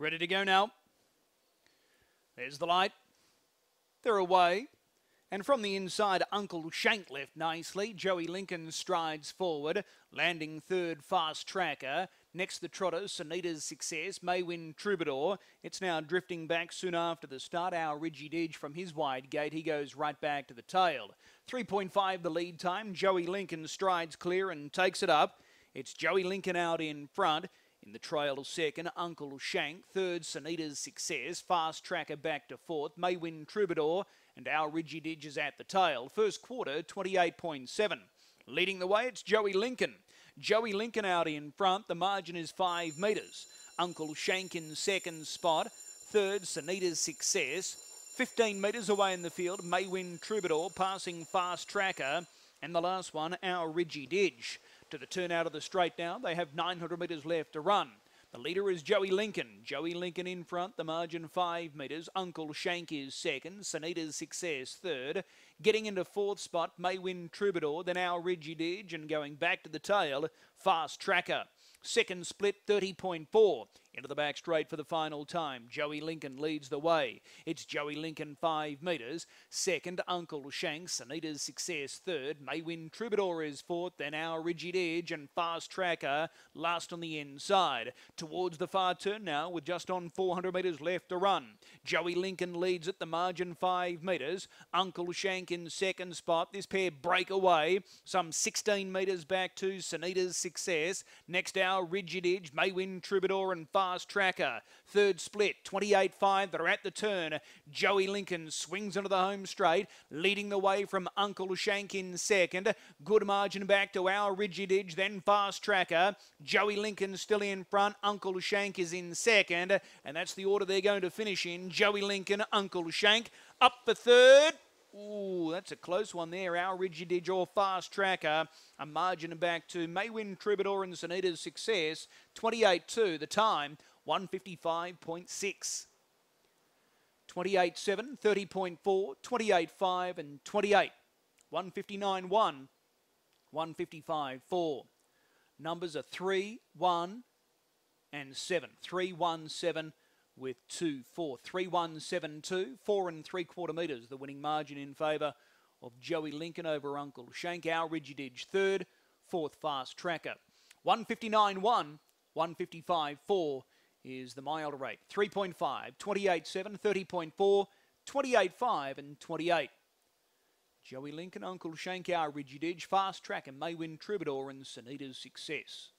Ready to go now. There's the light. They're away. And from the inside, Uncle Shank left nicely. Joey Lincoln strides forward, landing third fast tracker. Next, the trotters, Sunita's success, may win Troubadour. It's now drifting back soon after the start. Our Ridgy Didge from his wide gate, he goes right back to the tail. 3.5 the lead time. Joey Lincoln strides clear and takes it up. It's Joey Lincoln out in front. In the trail, second, Uncle Shank. Third, Sunita's Success. Fast Tracker back to fourth. May win Troubadour. And our Ridgy Didge is at the tail. First quarter, 28.7. Leading the way, it's Joey Lincoln. Joey Lincoln out in front. The margin is five metres. Uncle Shank in second spot. Third, Sunita's Success. 15 metres away in the field, May win Troubadour, passing Fast Tracker. And the last one, our Ridgy Didge to the turn out of the straight now. They have 900 metres left to run. The leader is Joey Lincoln. Joey Lincoln in front, the margin 5 metres. Uncle Shank is second. Sunita's Success third. Getting into fourth spot, may win Troubadour, then our Ridgy Didge, and going back to the tail, Fast Tracker. Second split 30.4. Into the back straight for the final time. Joey Lincoln leads the way. It's Joey Lincoln 5 metres. Second, Uncle Shanks. Anita's Success third. Maywin Troubadour is fourth. Then our Ridgy Didge and Fast Tracker last on the inside. Towards the far turn now with just on 400 metres left to run. Joey Lincoln leads at the margin 5 metres. Uncle Shank in second spot. This pair break away. Some 16 metres back to Sunita's Success. Next our Ridgy Didge. Maywin Troubadour and Fast tracker. Third split, 28-5. They're at the turn. Joey Lincoln swings into the home straight, leading the way from Uncle Shank in second. Good margin back to our Ridgy Didge, then fast tracker. Joey Lincoln still in front. Uncle Shank is in second. And that's the order they're going to finish in. Joey Lincoln, Uncle Shank. Up for third. Ooh, that's a close one there. Our Ridgy Didge or fast tracker. A margin back to Maywin Troubadour and Sunita's success. 28-2. The time, 155.6. 28-7, 30.4, 28-5 and 28. 159-1, 155-4. Numbers are 3, 1 and 7. 3, 1, 7 with 2 4. 3 1 7 2. 4 and 3 quarter metres, the winning margin in favour of Joey Lincoln over Uncle Shank. Our third, fourth fast tracker. 159 1, 155 4 is the mile rate. 3.5, 28 7, 30.4, 28 5 and 28. Joey Lincoln, Uncle Shank, our Fast Track and May win Troubadour and Sunita's Success.